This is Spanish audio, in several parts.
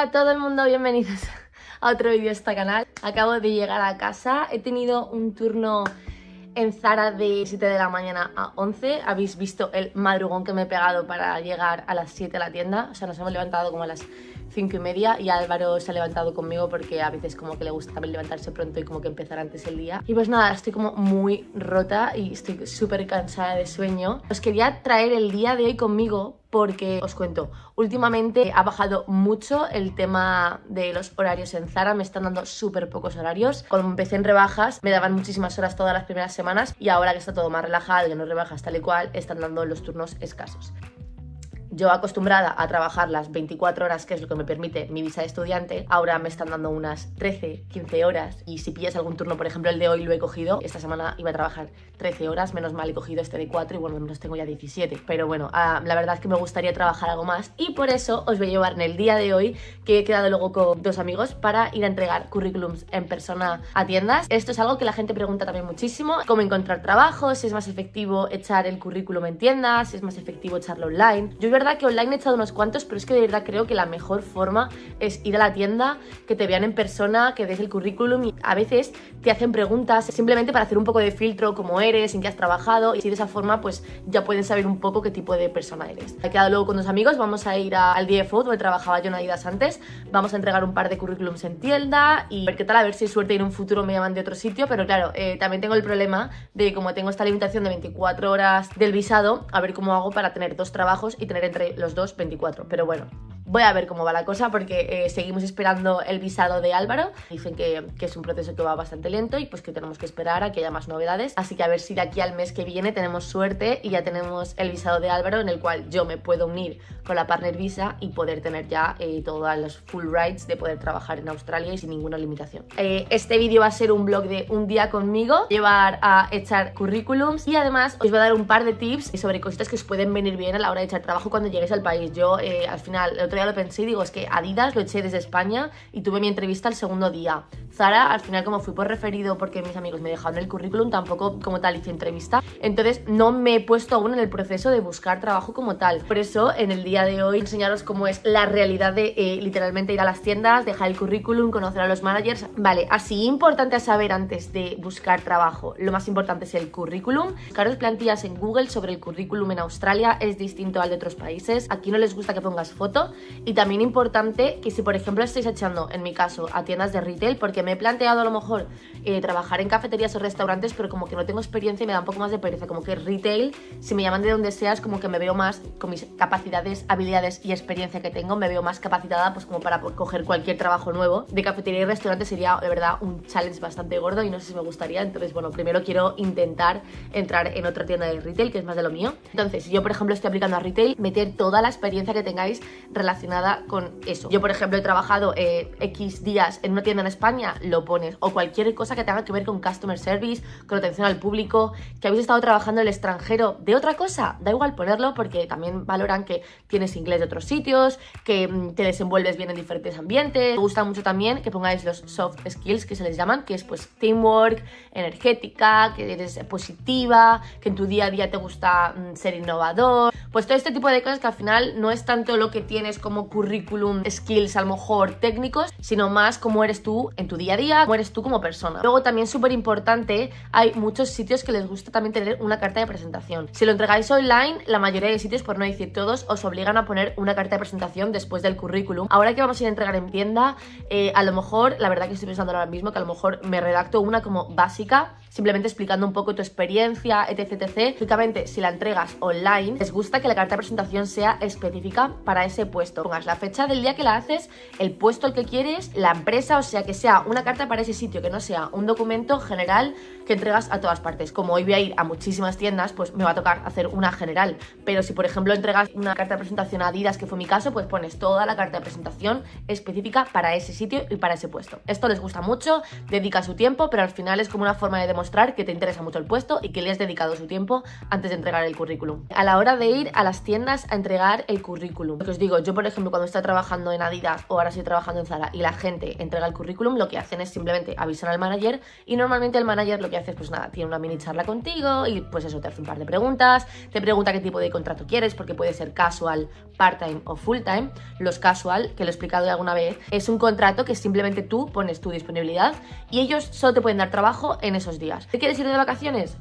Hola a todo el mundo, bienvenidos a otro vídeo de este canal. Acabo de llegar a casa, he tenido un turno en Zara de 7 de la mañana a 11. Habéis visto el madrugón que me he pegado para llegar a las 7 a la tienda. O sea, nos hemos levantado como a las 5 y media y Álvaro se ha levantado conmigo porque a veces como que le gusta también levantarse pronto y como que empezar antes el día. Y pues nada, estoy como muy rota y estoy súper cansada de sueño. Os quería traer el día de hoy conmigo porque os cuento, últimamente ha bajado mucho el tema de los horarios en Zara, me están dando súper pocos horarios. Cuando empecé en rebajas me daban muchísimas horas todas las primeras semanas y ahora que está todo más relajado, que no rebajas tal y cual, están dando los turnos escasos yo acostumbrada a trabajar las 24 horas, que es lo que me permite mi visa de estudiante, ahora me están dando unas 13, 15 horas y si pillas algún turno, por ejemplo el de hoy lo he cogido, esta semana iba a trabajar 13 horas, menos mal he cogido este de 4 y bueno, menos tengo ya 17, pero bueno, ah, la verdad es que me gustaría trabajar algo más y por eso os voy a llevar en el día de hoy, que he quedado luego con dos amigos para ir a entregar currículums en persona a tiendas. Esto es algo que la gente pregunta también muchísimo, cómo encontrar trabajo, si es más efectivo echar el currículum en tiendas, si es más efectivo echarlo online. Yo verdad que online he echado unos cuantos, pero es que de verdad creo que la mejor forma es ir a la tienda, que te vean en persona, que des el currículum y a veces te hacen preguntas simplemente para hacer un poco de filtro, cómo eres, en qué has trabajado y si de esa forma pues ya pueden saber un poco qué tipo de persona eres. He quedado luego con dos amigos, vamos a ir al DFO donde trabajaba yo en Adidas antes, vamos a entregar un par de currículums en tienda y ver qué tal, a ver si suerte en un futuro me llaman de otro sitio, pero claro, eh, también tengo el problema de como tengo esta limitación de 24 horas del visado, a ver cómo hago para tener dos trabajos y tener entre los dos 24. Pero bueno, Voy a ver cómo va la cosa porque eh, seguimos esperando el visado de Álvaro. Dicen que, es un proceso que va bastante lento y pues que tenemos que esperar a que haya más novedades. Así que a ver si de aquí al mes que viene tenemos suerte y ya tenemos el visado de Álvaro en el cual yo me puedo unir con la Partner Visa y poder tener ya eh, todas los full rights de poder trabajar en Australia y sin ninguna limitación. Eh, este vídeo va a ser un blog de un día conmigo, llevar a echar currículums y además os voy a dar un par de tips sobre cositas que os pueden venir bien a la hora de echar trabajo cuando lleguéis al país. Yo al final, el otro lo pensé y digo, es que Adidas lo eché desde España y tuve mi entrevista el segundo día. Zara, al final como fui por referido porque mis amigos me dejaron el currículum, tampoco como tal hice entrevista. Entonces no me he puesto aún en el proceso de buscar trabajo como tal. Por eso en el día de hoy enseñaros cómo es la realidad de eh, literalmente ir a las tiendas, dejar el currículum, conocer a los managers. Vale, así importante a saber antes de buscar trabajo. Lo más importante es el currículum. Buscaros plantillas en Google sobre el currículum en Australia es distinto al de otros países. Aquí no les gusta que pongas foto. Y también importante que si por ejemplo estáis echando, en mi caso, a tiendas de retail, porque me he planteado a lo mejor eh, trabajar en cafeterías o restaurantes, pero como que no tengo experiencia y me da un poco más de pereza, como que retail, si me llaman de donde seas, como que me veo más con mis capacidades, habilidades y experiencia que tengo, me veo más capacitada pues como para coger cualquier trabajo nuevo. De cafetería y restaurante sería de verdad un challenge bastante gordo y no sé si me gustaría, entonces bueno, primero quiero intentar entrar en otra tienda de retail, que es más de lo mío. Entonces, si yo por ejemplo estoy aplicando a retail, meter toda la experiencia que tengáis relacionada con eso. Yo por ejemplo he trabajado eh, X días en una tienda en España, lo pones, o cualquier cosa que tenga que ver con customer service, con atención al público, que habéis estado trabajando en el extranjero de otra cosa, da igual ponerlo porque también valoran que tienes inglés de otros sitios, que mm, te desenvuelves bien en diferentes ambientes. Me gusta mucho también que pongáis los soft skills que se les llaman, que es pues teamwork, energética, que eres positiva, que en tu día a día te gusta mm, ser innovador, pues todo este tipo de cosas que al final no es tanto lo que tienes como currículum skills a lo mejor técnicos, sino más cómo eres tú en tu día a día, cómo eres tú como persona. Luego también súper importante, hay muchos sitios que les gusta también tener una carta de presentación. Si lo entregáis online, la mayoría de sitios, por no decir todos, os obligan a poner una carta de presentación después del currículum. Ahora que vamos a ir a entregar en tienda, eh, a lo mejor, la verdad que estoy pensando ahora mismo que a lo mejor me redacto una como básica, simplemente explicando un poco tu experiencia, etc, etc. Lógicamente, si la entregas online, les gusta que la carta de presentación sea específica para ese puesto. Pongas la fecha del día que la haces, el puesto al que quieres, la empresa, o sea, que sea una carta para ese sitio, que no sea un documento general que entregas a todas partes. Como hoy voy a ir a muchísimas tiendas, pues me va a tocar hacer una general. Pero si, por ejemplo, entregas una carta de presentación a Adidas, que fue mi caso, pues pones toda la carta de presentación específica para ese sitio y para ese puesto. Esto les gusta mucho, dedica su tiempo, pero al final es como una forma de demostrar demostrar que te interesa mucho el puesto y que le has dedicado su tiempo antes de entregar el currículum. A la hora de ir a las tiendas a entregar el currículum, lo que os digo, yo por ejemplo cuando estoy trabajando en Adidas o ahora estoy trabajando en Zara y la gente entrega el currículum, lo que hacen es simplemente avisar al manager y normalmente el manager lo que hace es pues nada, tiene una mini charla contigo y pues eso, te hace un par de preguntas, te pregunta qué tipo de contrato quieres porque puede ser casual, part-time o full-time. Los casual, que lo he explicado alguna vez, es un contrato que simplemente tú pones tu disponibilidad y ellos solo te pueden dar trabajo en esos días. ¿Te quieres ir de vacaciones?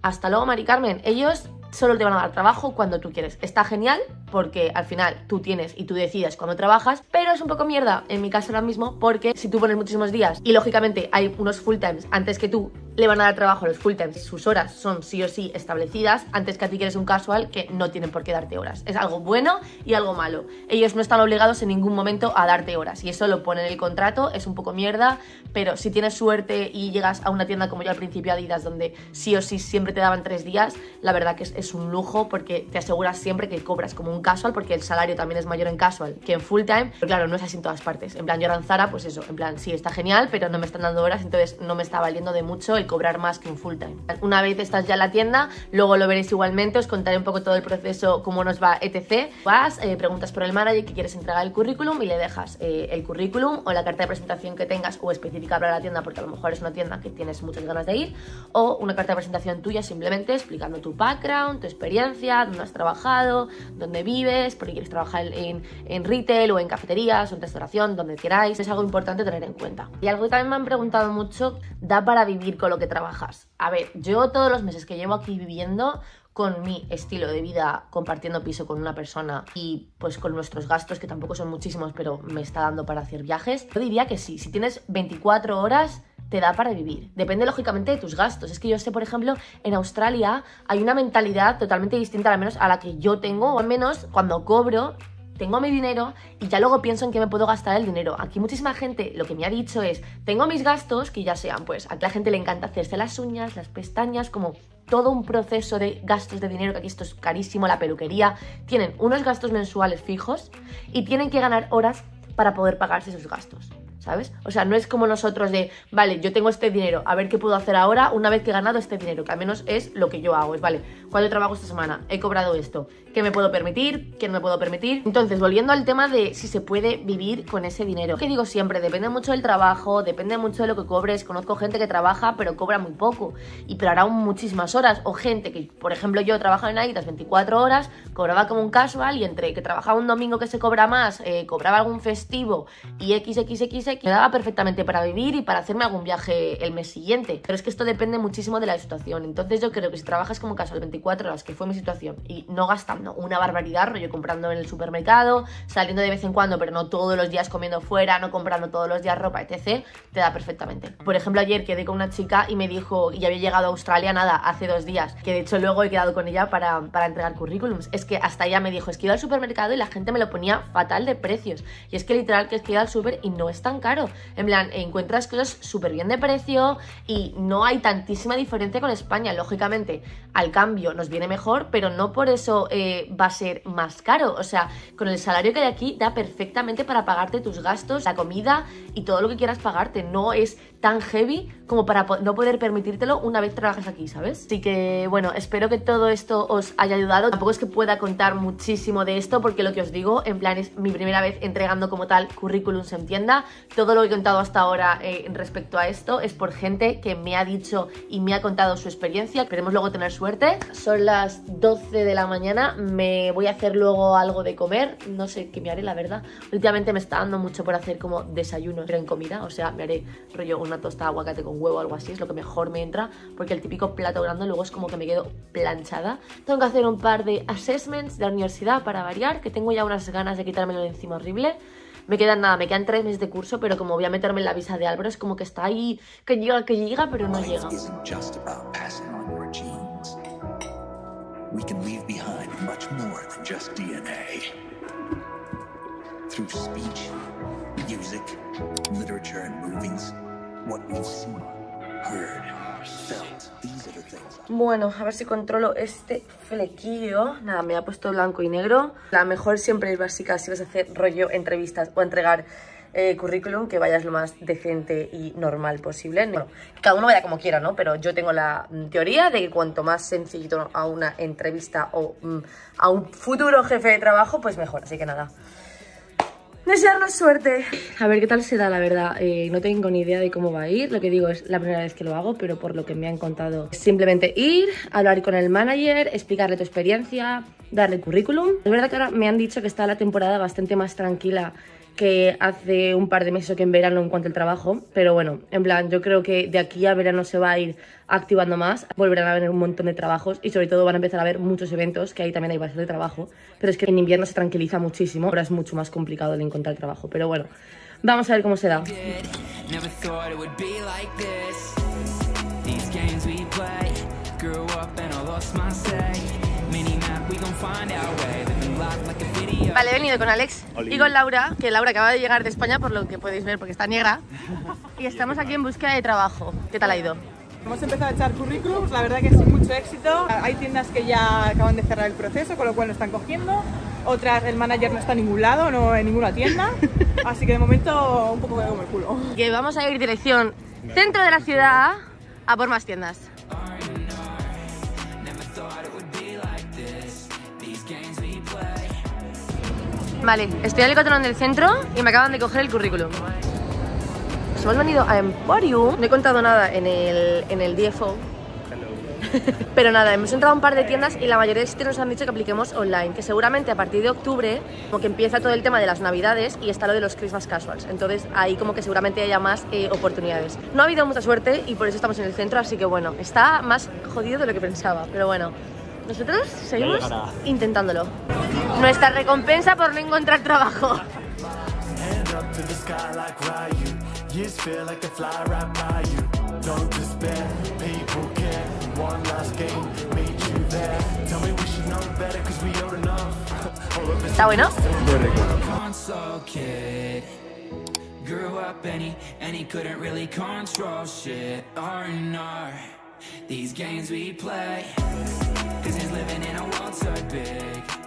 Hasta luego, Mari Carmen. Ellos solo te van a dar trabajo cuando tú quieres. Está genial porque al final tú tienes y tú decides cuando trabajas, pero es un poco mierda en mi caso ahora mismo porque si tú pones muchísimos días y lógicamente hay unos full times antes que tú le van a dar trabajo a los full times, sus horas son sí o sí establecidas, antes que a ti que eres un casual que no tienen por qué darte horas. Es algo bueno y algo malo. Ellos no están obligados en ningún momento a darte horas y eso lo pone en el contrato, es un poco mierda, pero si tienes suerte y llegas a una tienda como yo al principio Adidas, donde sí o sí siempre te daban tres días, la verdad que es, es un lujo porque te aseguras siempre que cobras como un casual, porque el salario también es mayor en casual que en full time, pero claro, no es así en todas partes. En plan, yo en Zara, pues eso, en plan, sí, está genial, pero no me están dando horas, entonces no me está valiendo de mucho cobrar más que un full time. Una vez estás ya en la tienda, luego lo veréis igualmente, os contaré un poco todo el proceso, cómo nos va, etc. Vas, eh, preguntas por el manager que quieres entregar el currículum y le dejas eh, el currículum o la carta de presentación que tengas o específica para la tienda, porque a lo mejor es una tienda que tienes muchas ganas de ir, o una carta de presentación tuya simplemente explicando tu background, tu experiencia, dónde has trabajado, dónde vives, porque quieres trabajar en, en retail o en cafeterías o en restauración, donde queráis. Es algo importante tener en cuenta. Y algo que también me han preguntado mucho, ¿da para vivir con lo que trabajas? A ver, yo todos los meses que llevo aquí viviendo con mi estilo de vida compartiendo piso con una persona y pues con nuestros gastos que tampoco son muchísimos pero me está dando para hacer viajes, yo diría que sí, si tienes 24 horas te da para vivir. Depende lógicamente de tus gastos. Es que yo sé, por ejemplo, en Australia hay una mentalidad totalmente distinta al menos a la que yo tengo, o al menos cuando cobro tengo mi dinero y ya luego pienso en qué me puedo gastar el dinero. Aquí muchísima gente lo que me ha dicho es, tengo mis gastos, que ya sean, pues a la gente le encanta hacerse las uñas, las pestañas, como todo un proceso de gastos de dinero, que aquí esto es carísimo, la peluquería, tienen unos gastos mensuales fijos y tienen que ganar horas para poder pagarse esos gastos. ¿Sabes? O sea, no es como nosotros de, vale, yo tengo este dinero, a ver qué puedo hacer ahora una vez que he ganado este dinero, que al menos es lo que yo hago, es, vale, ¿cuánto trabajo esta semana? He cobrado esto, ¿qué me puedo permitir? ¿Qué no me puedo permitir? Entonces, volviendo al tema de si se puede vivir con ese dinero, que digo siempre, depende mucho del trabajo, depende mucho de lo que cobres, conozco gente que trabaja pero cobra muy poco y pero hará muchísimas horas, o gente que, por ejemplo, yo trabajo en Aidas 24 horas, cobraba como un casual y entre que trabajaba un domingo que se cobra más, eh, cobraba algún festivo y XXX me daba perfectamente para vivir y para hacerme algún viaje el mes siguiente. Pero es que esto depende muchísimo de la situación. Entonces yo creo que si trabajas como casual 24 horas, que fue mi situación, y no gastando una barbaridad, rollo comprando en el supermercado, saliendo de vez en cuando, pero no todos los días comiendo fuera, no comprando todos los días ropa, etc., te da perfectamente. Por ejemplo, ayer quedé con una chica y me dijo, y había llegado a Australia, nada, hace dos días, que de hecho luego he quedado con ella para, para entregar currículums. Es que hasta ella me dijo, es que iba al supermercado y la gente me lo ponía fatal de precios. Y es que literal que es que iba al super y no es tan caro. En plan, encuentras cosas súper bien de precio y no hay tantísima diferencia con España. Lógicamente, al cambio nos viene mejor, pero no por eso eh, va a ser más caro. O sea, con el salario que hay aquí da perfectamente para pagarte tus gastos, la comida y todo lo que quieras pagarte. No es tan heavy como para no poder permitírtelo una vez trabajas aquí, ¿sabes? Así que bueno, espero que todo esto os haya ayudado. Tampoco es que pueda contar muchísimo de esto porque lo que os digo, en plan es mi primera vez entregando como tal currículums en tienda. Todo lo que he contado hasta ahora eh, respecto a esto es por gente que me ha dicho y me ha contado su experiencia. Esperemos luego tener suerte. Son las 12 de la mañana, me voy a hacer luego algo de comer. No sé qué me haré, la verdad. Últimamente me está dando mucho por hacer como desayuno, pero en comida. O sea, me haré rollo una tosta de aguacate con huevo o algo así, es lo que mejor me entra, porque el típico plato grande luego es como que me quedo planchada. Tengo que hacer un par de assessments de la universidad para variar, que tengo ya unas ganas de quitármelo de encima horrible. Me quedan nada, me quedan tres meses de curso, pero como voy a meterme en la visa de Álvaro, es como que está ahí, que llega, que llega, pero no llega. Through speech, music, literature and movies, what we've seen, heard, Bueno, a ver si controlo este flequillo. Nada, me ha puesto blanco y negro. La mejor siempre es básica si vas a hacer rollo entrevistas o entregar eh, currículum, que vayas lo más decente y normal posible. Bueno, cada uno vaya como quiera, ¿no? Pero yo tengo la mm, teoría de que cuanto más sencillito a una entrevista o mm, a un futuro jefe de trabajo, pues mejor. Así que nada. Desearnos suerte. A ver qué tal será, la verdad. Eh, no tengo ni idea de cómo va a ir. Lo que digo es la primera vez que lo hago, pero por lo que me han contado, simplemente ir, hablar con el manager, explicarle tu experiencia, darle currículum. Es verdad que ahora me han dicho que está la temporada bastante más tranquila que hace un par de meses que en verano en cuanto al trabajo, pero bueno, en plan, yo creo que de aquí a verano se va a ir activando más, volverán a haber un montón de trabajos y sobre todo van a empezar a haber muchos eventos, que ahí también hay bastante trabajo, pero es que en invierno se tranquiliza muchísimo, ahora es mucho más complicado el encontrar trabajo, pero bueno, vamos a ver cómo se da. Vale, he venido con Alex y con Laura, que Laura acaba de llegar de España, por lo que podéis ver, porque está negra. Y estamos aquí en búsqueda de trabajo. ¿Qué tal ha ido? Hemos empezado a echar currículums, la verdad que sin mucho éxito. Hay tiendas que ya acaban de cerrar el proceso, con lo cual no están cogiendo. Otras, el manager no está en ningún lado, no en ninguna tienda. Así que de momento un poco me como el culo. Que vamos a ir dirección centro de la ciudad a por más tiendas. Vale, estoy en el del centro y me acaban de coger el currículum. Nos hemos venido a Emporium. No he contado nada en el, en el DFO. Pero nada, hemos entrado a un par de tiendas y la mayoría de sitios nos han dicho que apliquemos online, que seguramente a partir de octubre como que empieza todo el tema de las navidades y está lo de los Christmas Casuals, entonces ahí como que seguramente haya más eh, oportunidades. No ha habido mucha suerte y por eso estamos en el centro, así que bueno, está más jodido de lo que pensaba, pero bueno, nosotros seguimos intentándolo. Nuestra recompensa por no encontrar trabajo. ¿Está bueno? Grew up and he, and he couldn't really control shit no These games we play. Cause he's living in a world so big